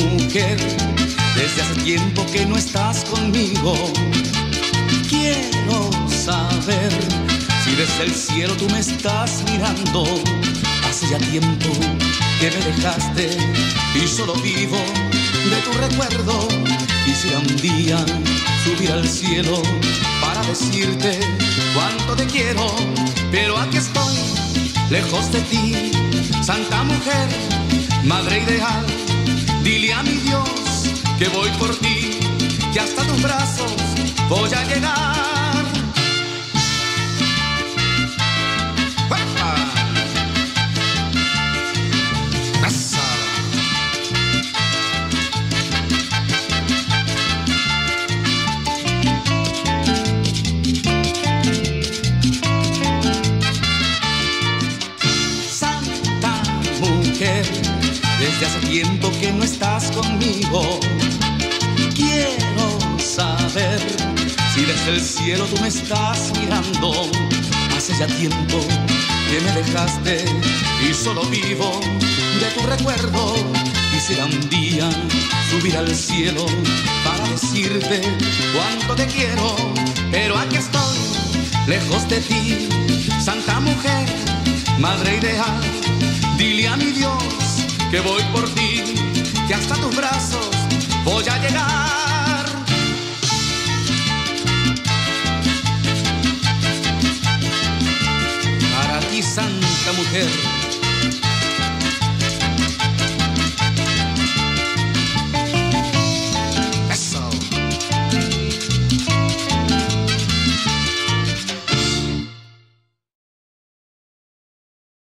mujer, desde hace tiempo que no estás conmigo. Quiero saber si desde el cielo tú me estás mirando. Hace ya tiempo que me dejaste y solo vivo de tu recuerdo. Quisiera un día subir al cielo para decirte cuánto te quiero, pero aquí estoy, lejos de ti, Santa Mujer, Madre ideal. Dile a mi Dios que voy por ti, que hasta tus brazos voy a llegar. Desde hace tiempo que no estás conmigo. Quiero saber si desde el cielo tú me estás mirando. Hace ya tiempo que me dejaste y solo vivo de tu recuerdo. Quisiera un día subir al cielo para decirte cuánto te quiero, pero aquí estoy, lejos de ti, Santa Mujer, Madre ideal. Dile a mi Dios que voy por ti, que hasta tus brazos voy a llegar. Para ti, santa mujer